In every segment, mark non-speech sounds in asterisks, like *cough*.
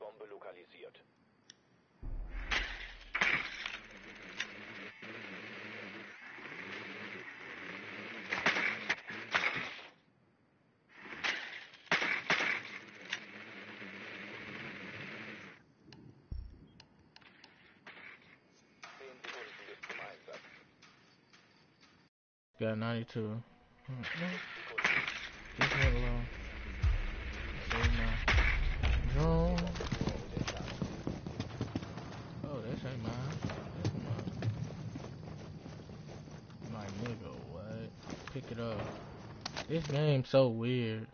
Bombe lokalisiert. Yeah, 92. Mm -hmm. Game so weird.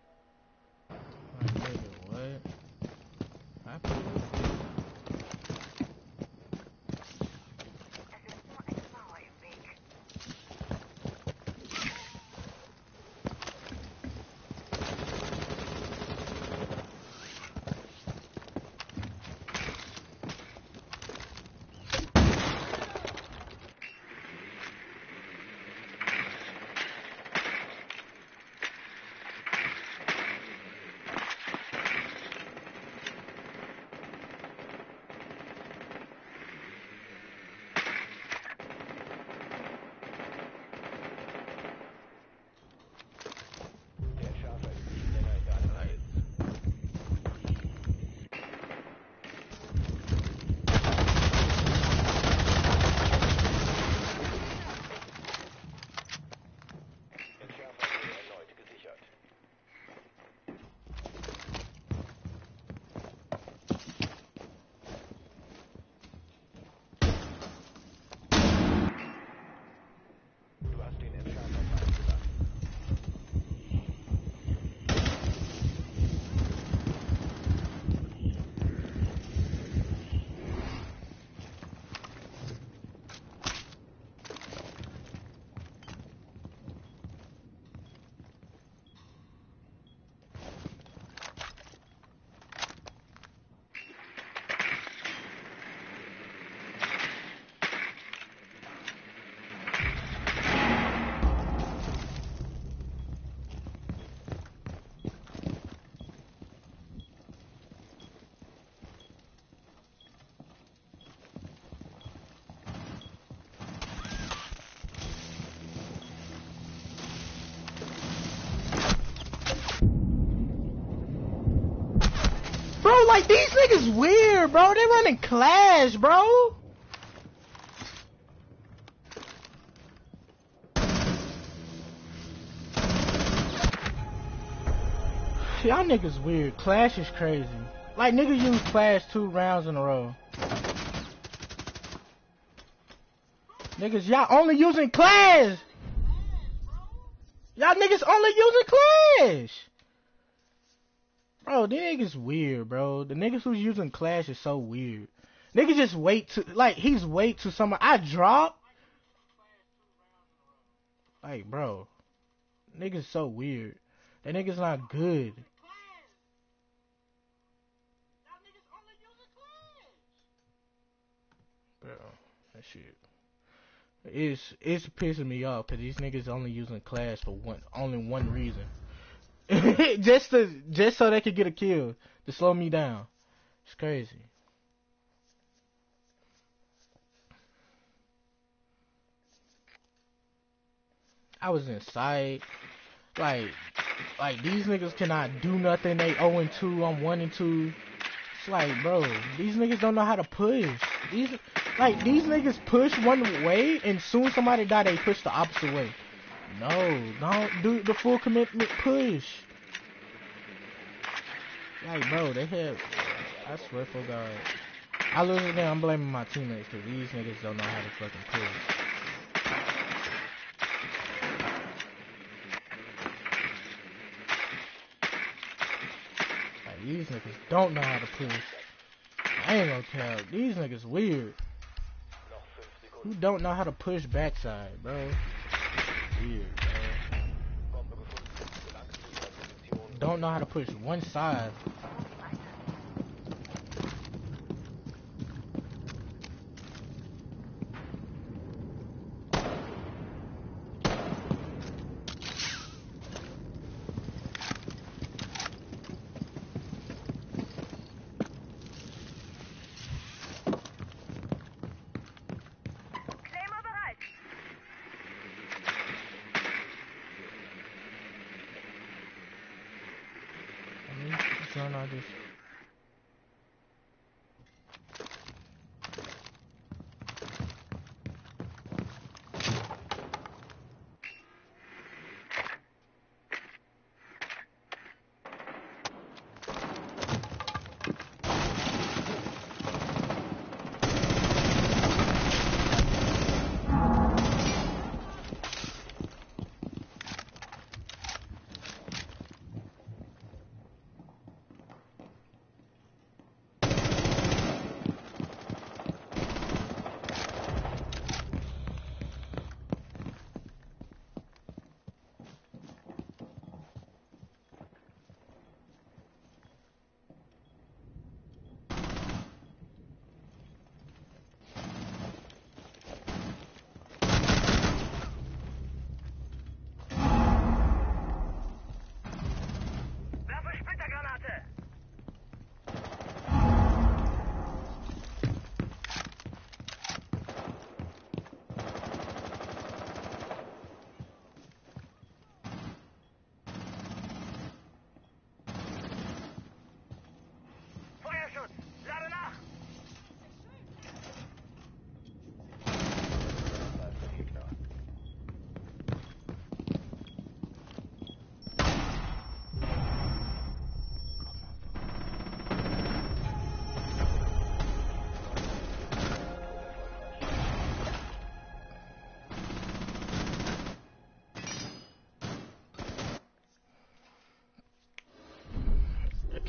Like these niggas weird, bro. They running Clash, bro. Y'all niggas weird. Clash is crazy. Like niggas use Clash two rounds in a row. Niggas, y'all only using Clash. Y'all niggas only using Clash. Bro, the niggas weird, bro. The niggas who's using Clash is so weird. Niggas just wait to like he's wait to someone I drop. Like, bro, niggas so weird. That nigga's not good. Bro, that shit. It's it's pissing me off because these niggas only using Clash for one only one reason. *laughs* just to just so they could get a kill to slow me down. It's crazy. I was inside. Like like these niggas cannot do nothing. They 0 and 2. I'm 1 and 2. It's like, bro, these niggas don't know how to push. These like these niggas push one way and soon somebody die they push the opposite way. No, don't do the full commitment push. Like bro, they have I swear for God. I lose again, I'm blaming my teammates because these niggas don't know how to fucking push. Like these niggas don't know how to push. I ain't gonna tell. These niggas weird. Who don't know how to push backside, bro? Weird. Don't know how to push one side.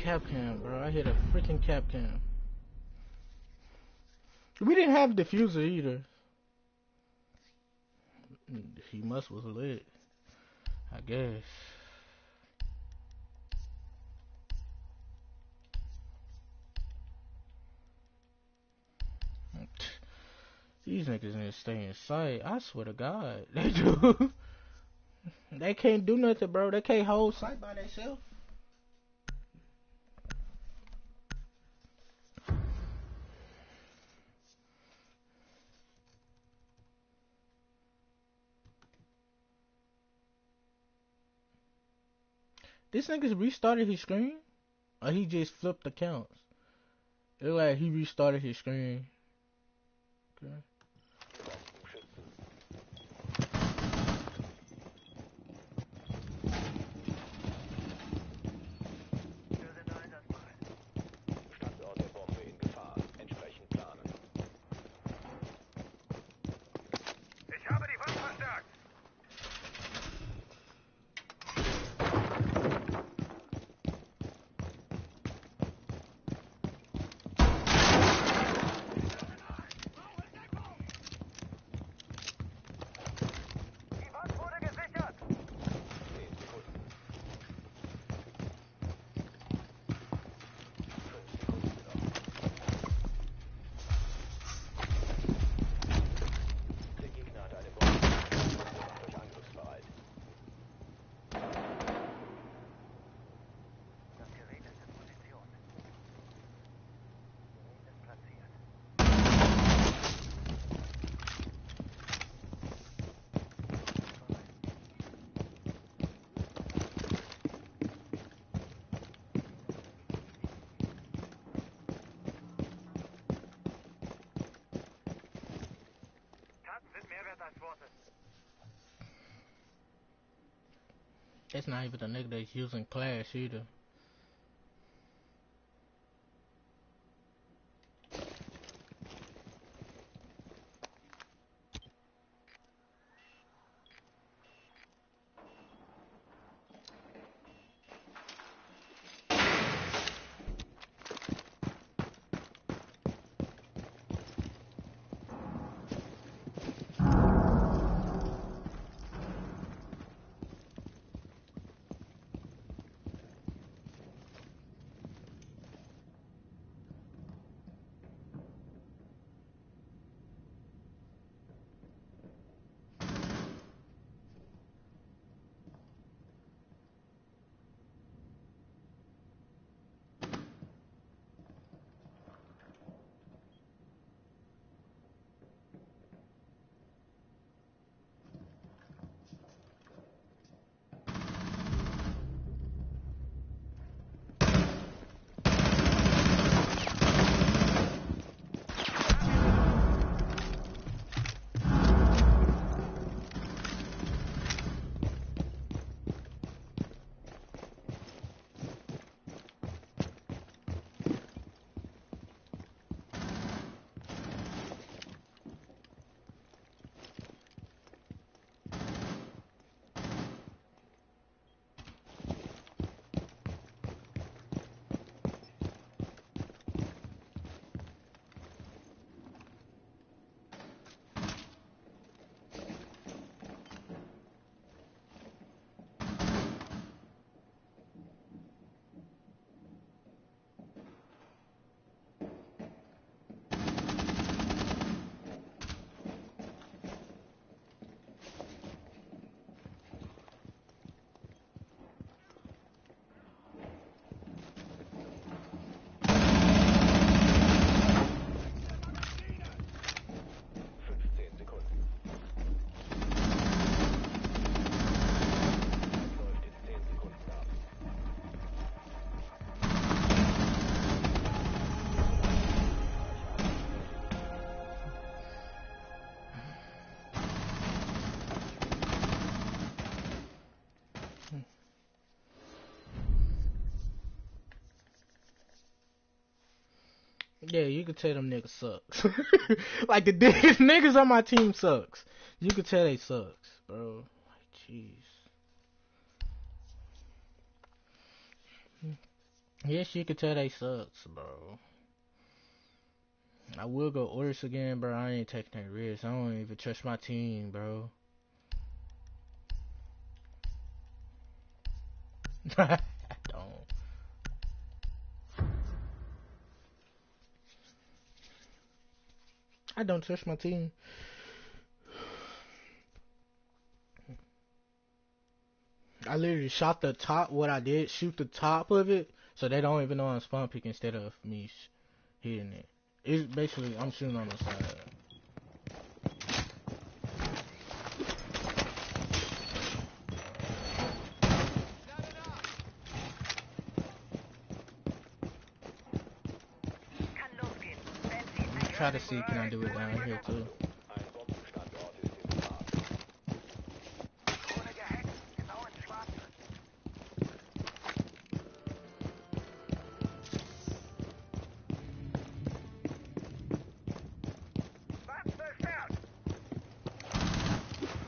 Cap cam, bro. I hit a freaking cap cam. We didn't have defuser either. He must was lit. I guess. These niggas need to stay in sight. I swear to God, *laughs* they do. they can't do nothing, bro. They can't hold sight by themselves. This nigga's restarted his screen? Or he just flipped accounts? It like he restarted his screen. Okay. That's not even the nigga that's using Clash either. Yeah, you could tell them niggas sucks. *laughs* like the niggas, *laughs* niggas on my team sucks. You could tell they sucks, bro. Like, jeez. Yes, you could tell they sucks, bro. I will go orders again, bro. I ain't taking that risk. I don't even trust my team, bro. *laughs* don't trust my team. I literally shot the top. What I did, shoot the top of it, so they don't even know I'm spawn pick instead of me hitting it. It's basically I'm shooting on the side. Try to see can I do it down here too. Ein Bombenstandort ist in Gefahr. Drohne gehackt. Genau ins Schwarze. Was zerstört?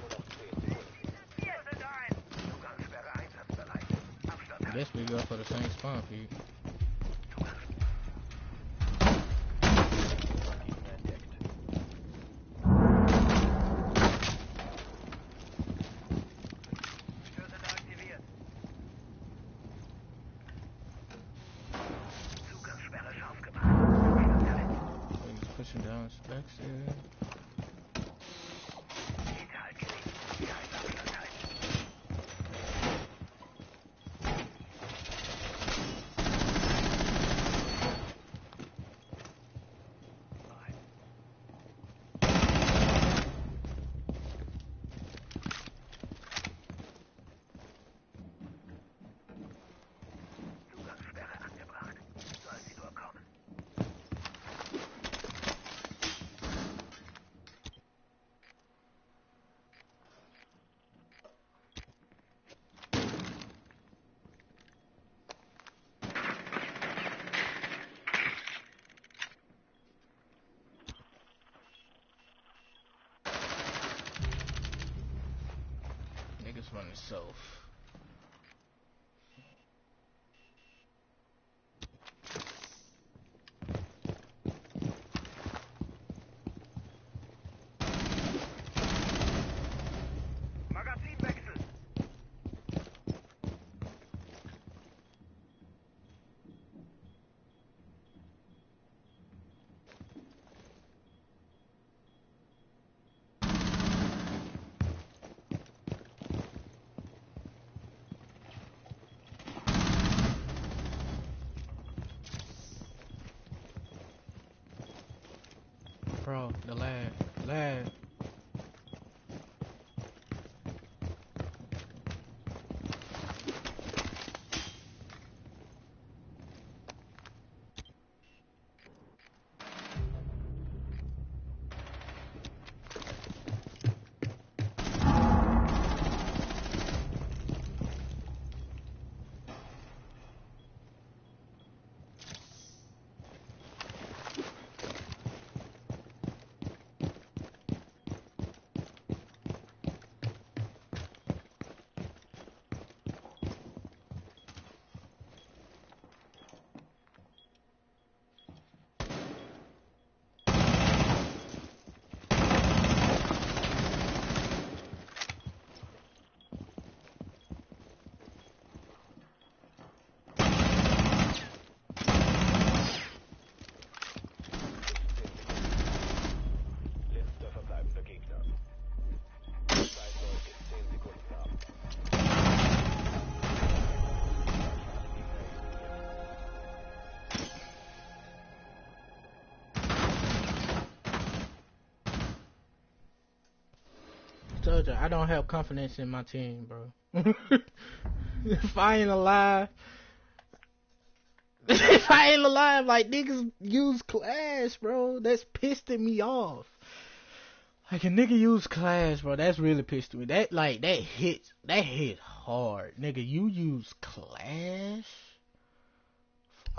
Nur noch 10 Sekunden. Wir sind ein. Zugangssperre einsatzbereit. Abstand I guess we go for the same spawn feed. Niggas the lad. Lad. Told you, I don't have confidence in my team, bro. *laughs* if I ain't alive, *laughs* if I ain't alive, like niggas use Clash, bro. That's pissing me off. Like a nigga use Clash, bro. That's really pissed me. That like that hit, that hit hard, nigga. You use Clash,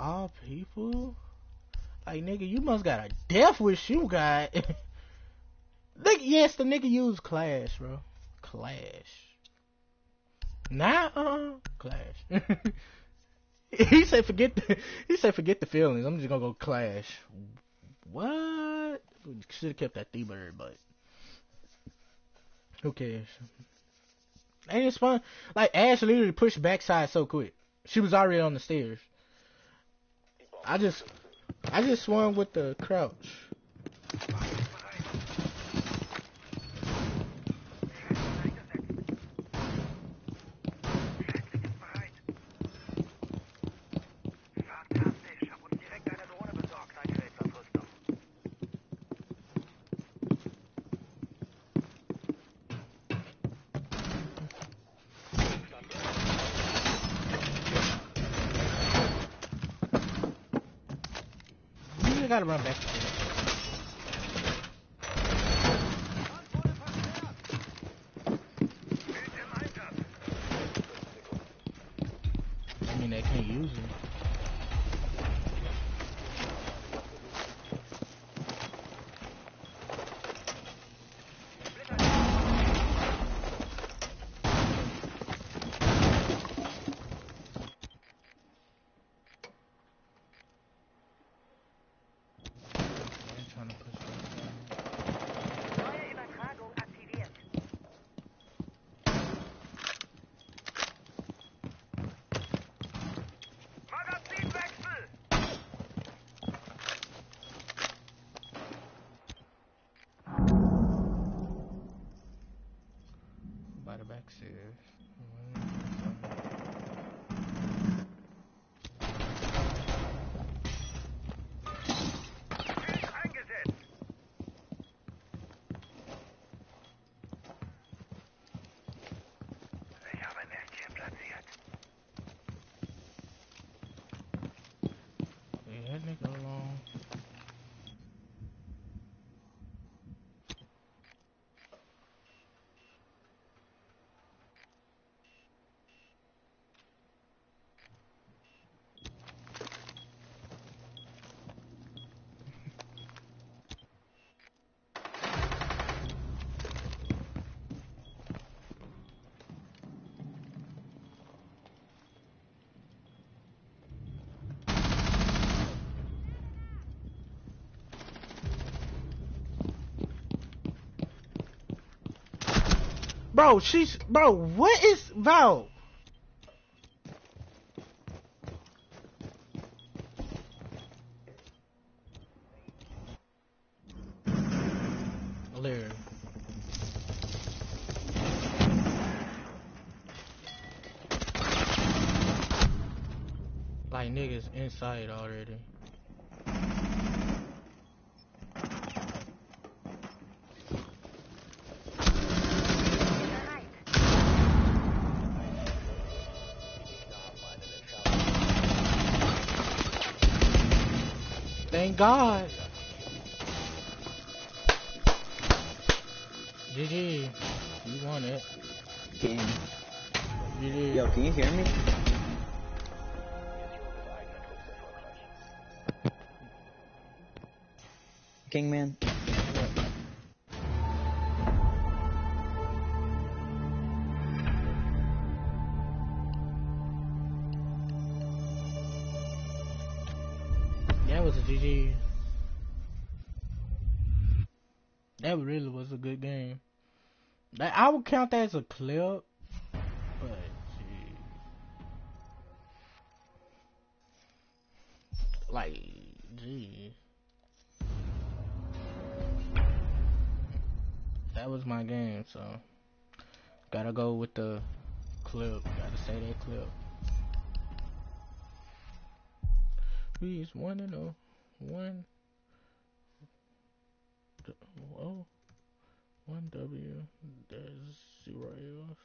all people. Like nigga, you must got a death wish you got. *laughs* Yes, the nigga used Clash, bro. Clash. Nah, uh, Clash. *laughs* he said forget the, he said forget the feelings. I'm just gonna go Clash. What? Should have kept that D-bird, but who cares? Ain't it fun? Like Ash literally pushed backside so quick. She was already on the stairs. I just, I just swung with the crouch. You gotta run back to it. they can't use it. They're trying to push me. Neue Übertragung aktiviert. Magazinwechsel! By Bro, she's bro. What is Val? Larry. Like niggas inside already. Thank God. GG. You won it. Game. GG. Yo, can you hear me? Kingman. Like, I would count that as a clip, but like, gee. That was my game, so gotta go with the clip. Gotta say that clip. We is one and oh, one. Oh, 1W dash 0F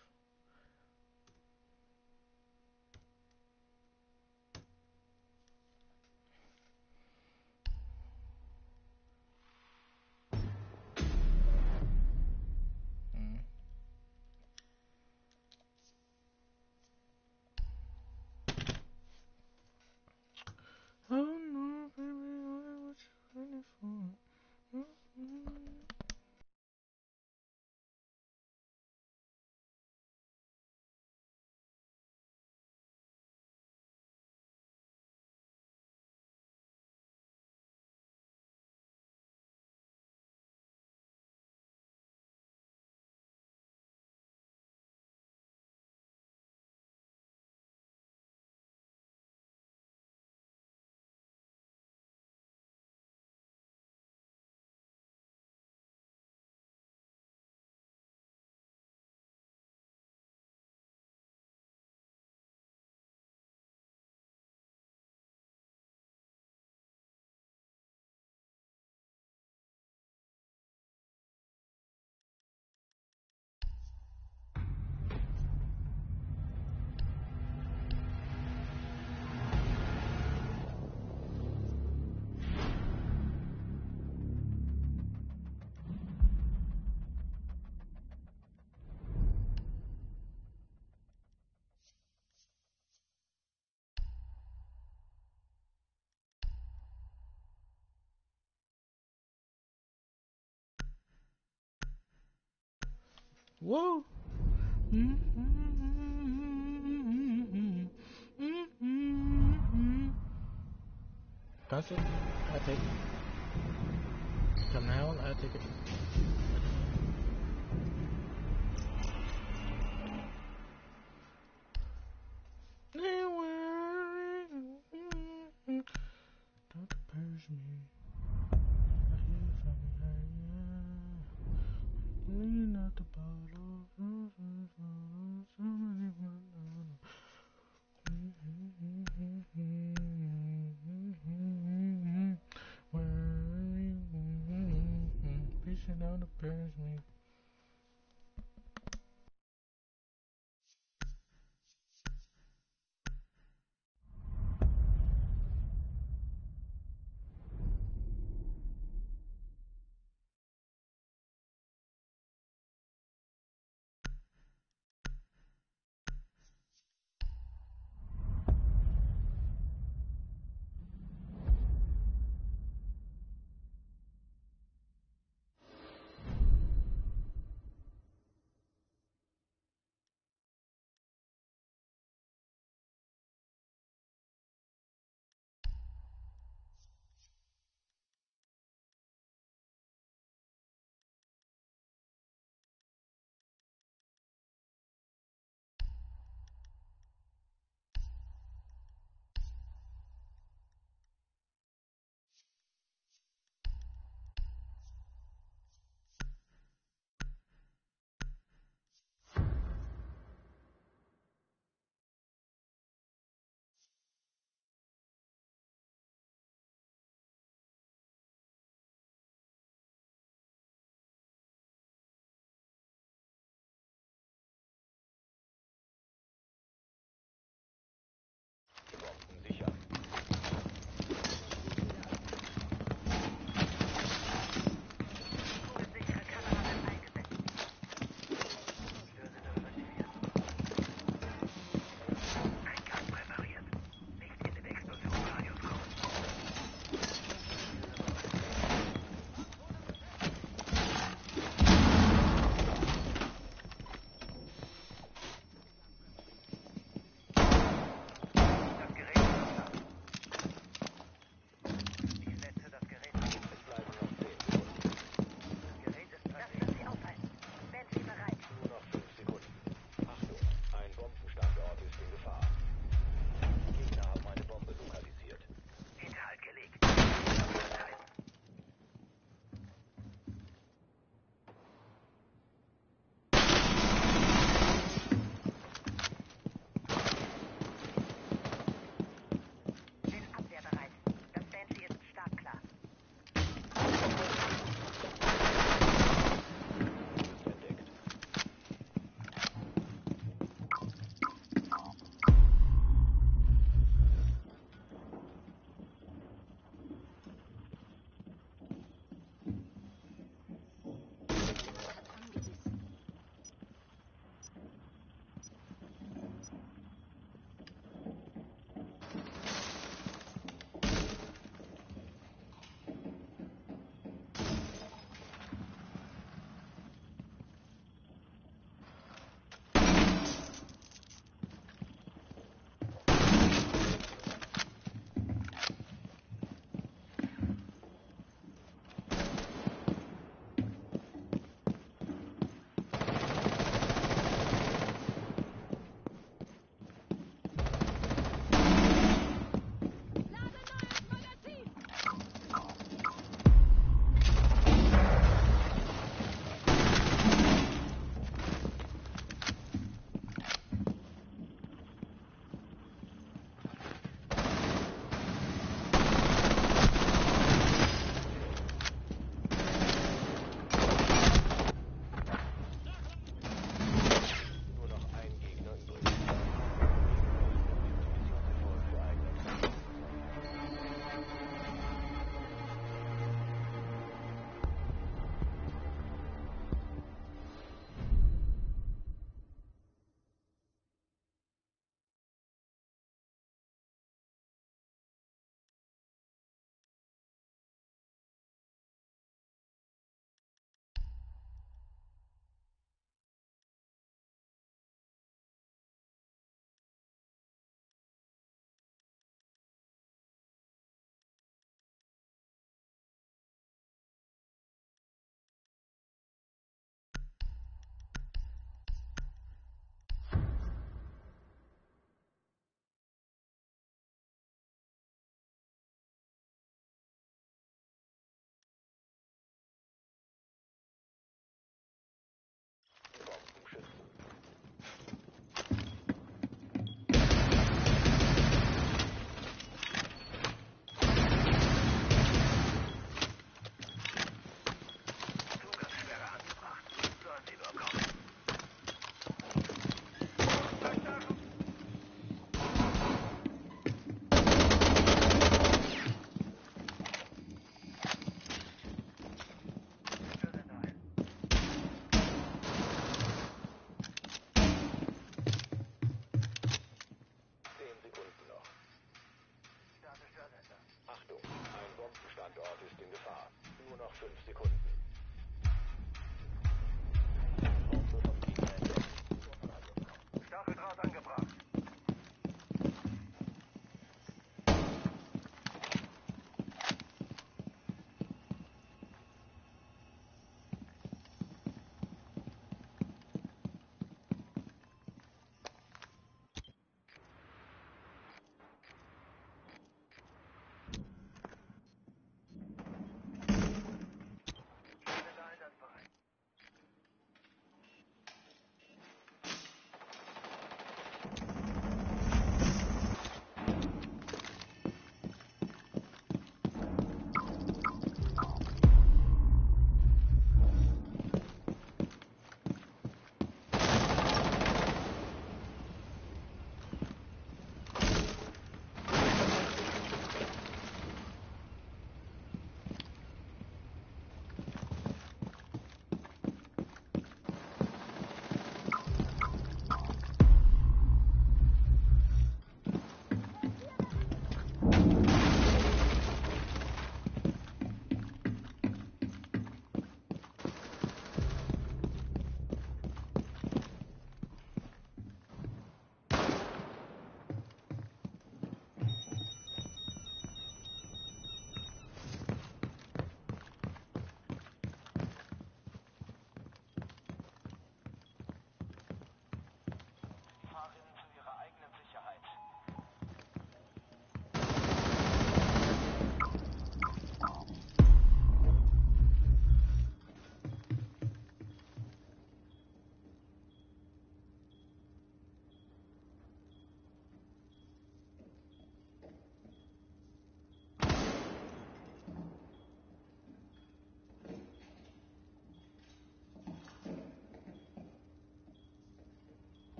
Whoa. Constant, I take it. Come now, I take it.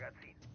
Öffne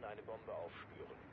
müssen eine Bombe aufspüren.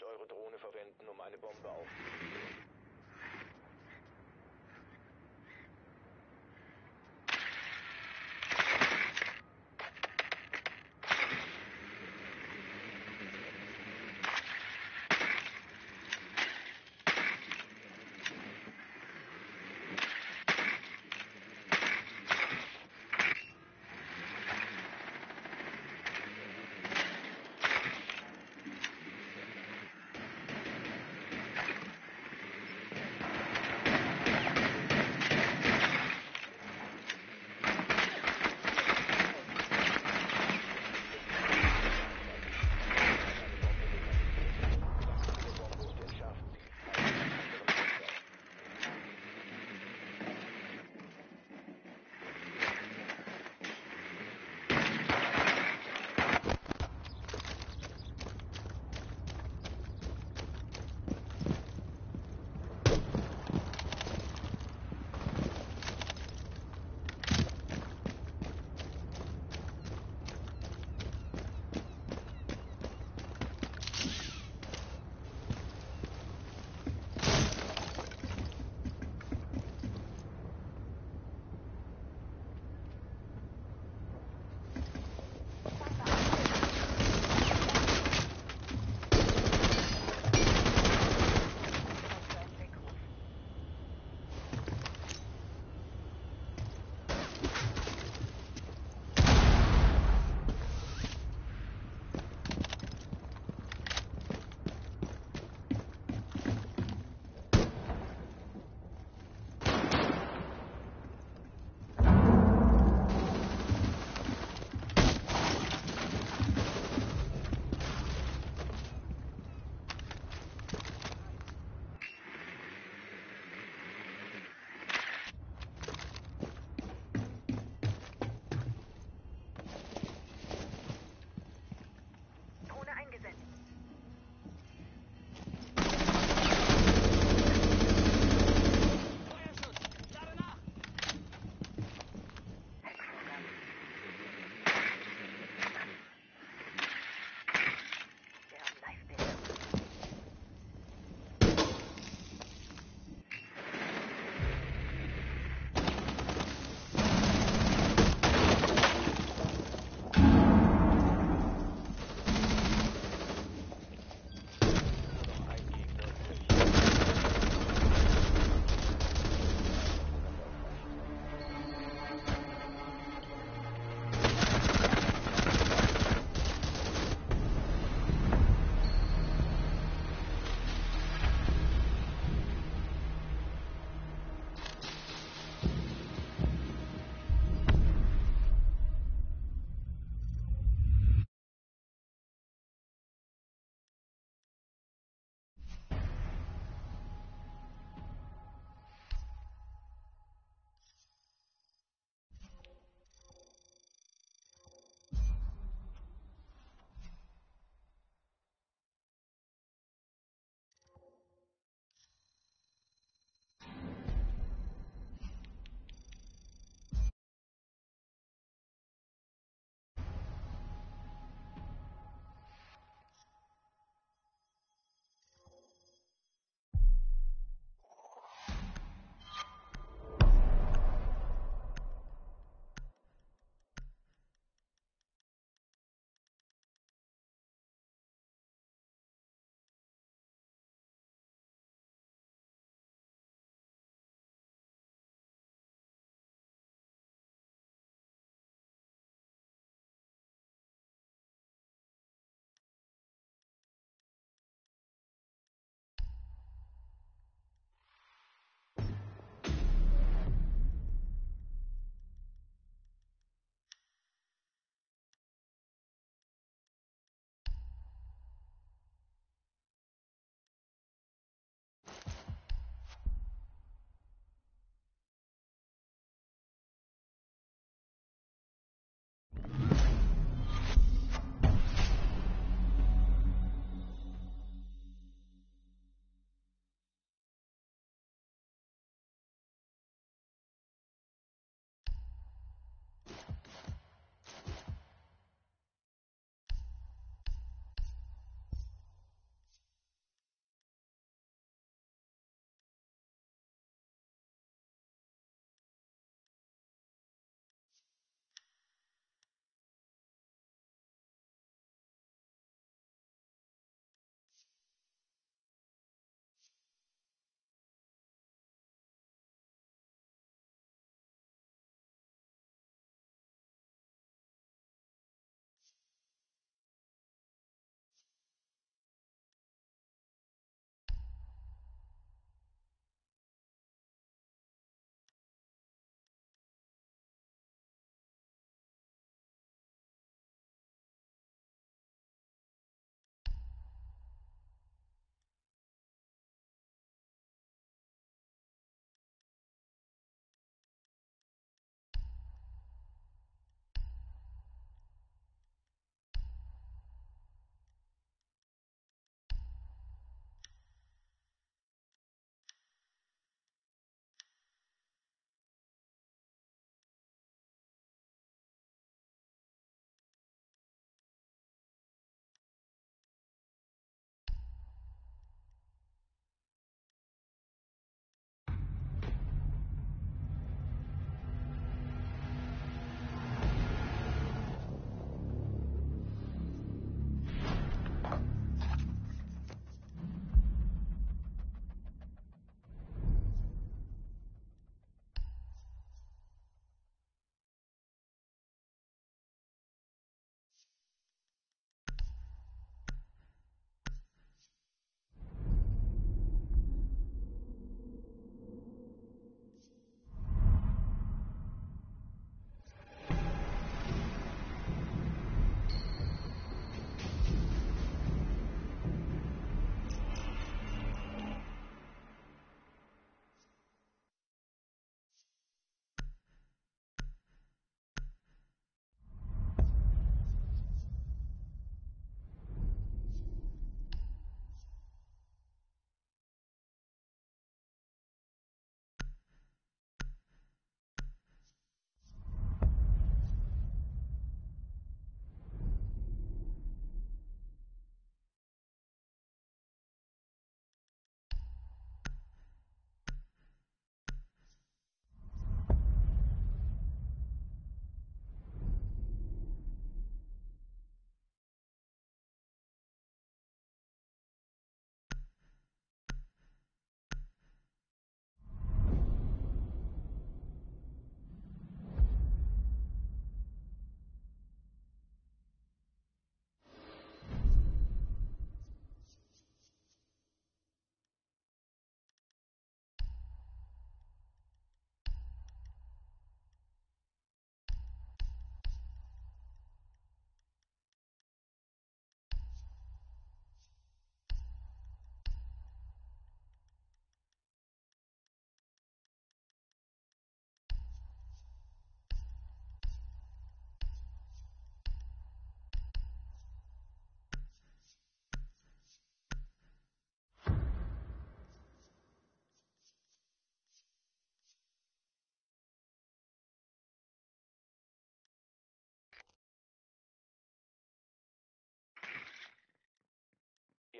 müsst eure Drohne verwenden, um eine Bombe aufzunehmen.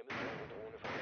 hiermit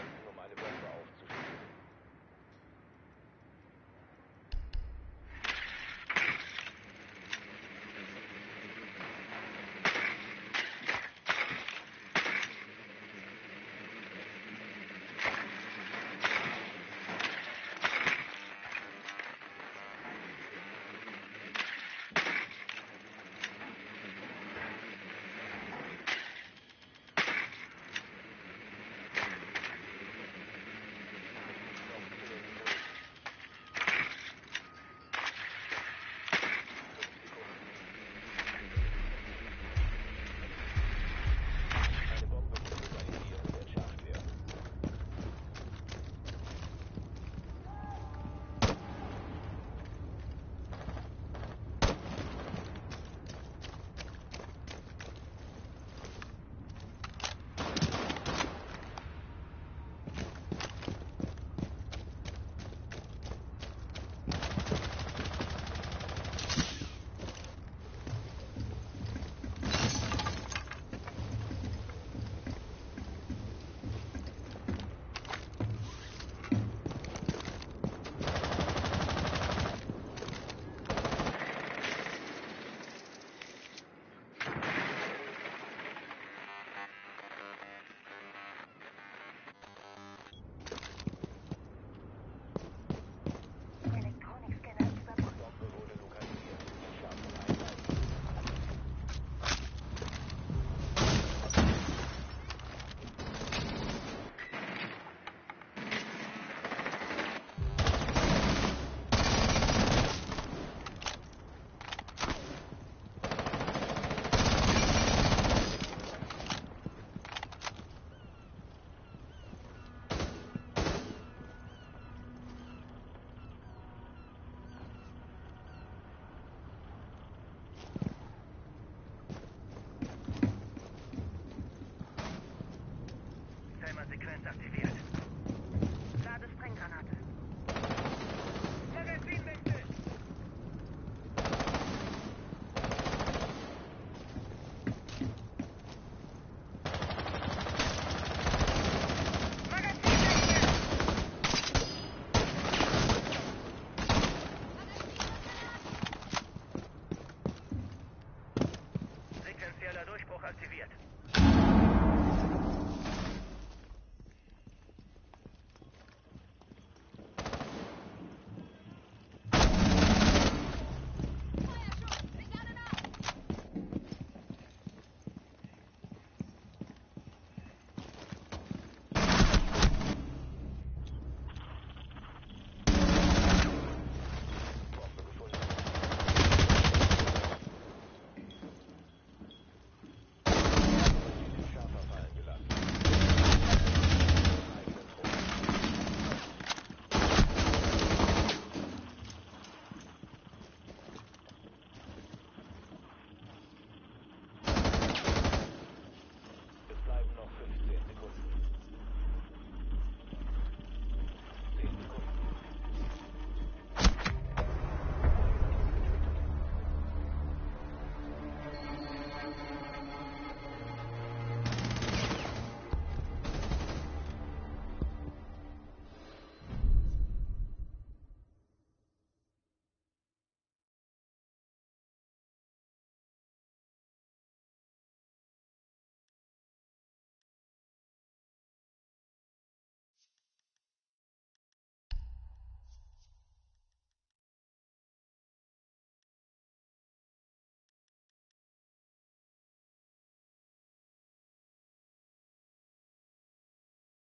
Event aktiviert.